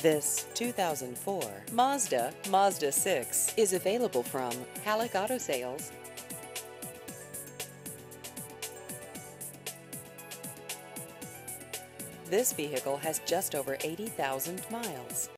This 2004 Mazda Mazda 6 is available from Halleck Auto Sales. This vehicle has just over 80,000 miles.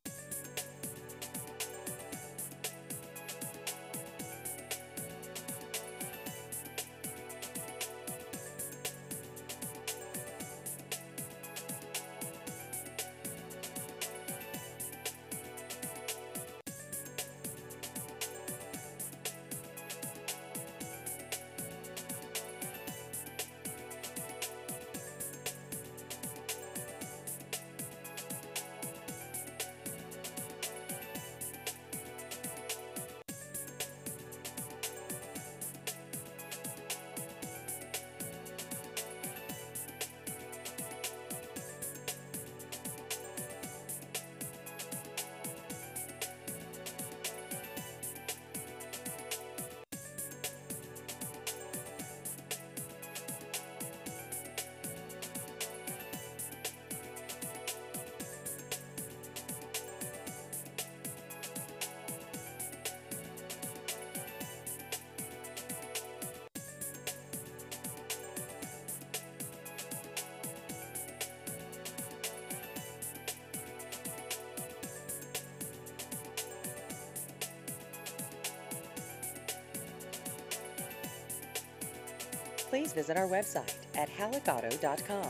Please visit our website at halleckauto.com.